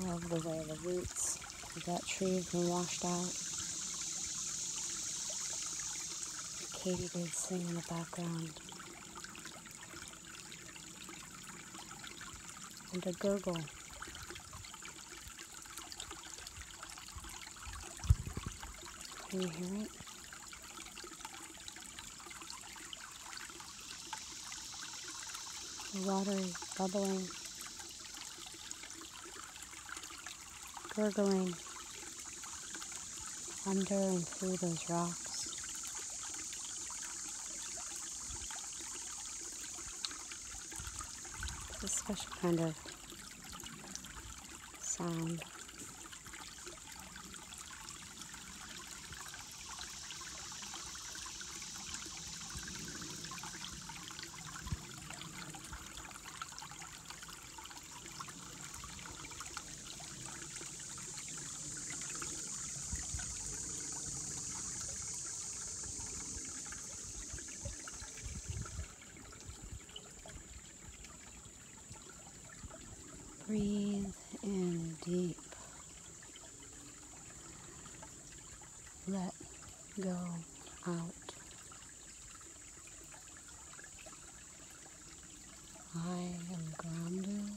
Love the way the roots of that tree have been washed out. Katydids sing in the background. And a gurgle. Can you hear it? The water is bubbling, gurgling under and through those rocks. It's a special kind of sound. Breathe in deep. Let go out. I am grounded.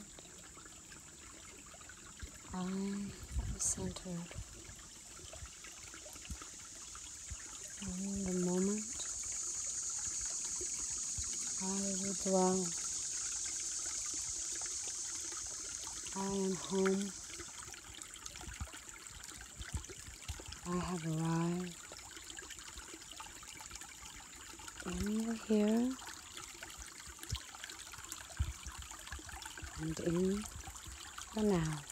I am centered. In the moment, I will dwell. I am home. I have arrived in the here and in the now.